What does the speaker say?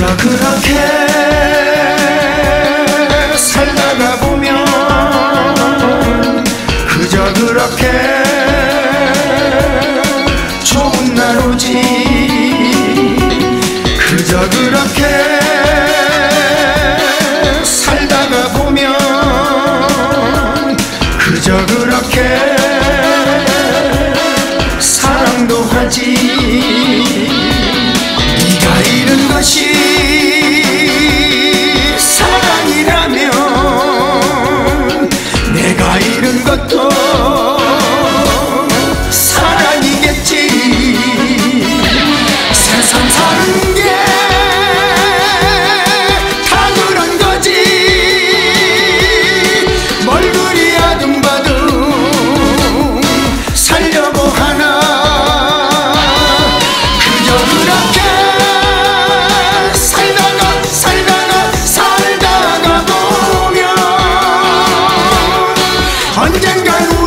저 그렇게 살다가 보면 그저 그렇게 좋은 날 오지. 그저 그렇게 살다가 보면 그저 그렇게 Jenga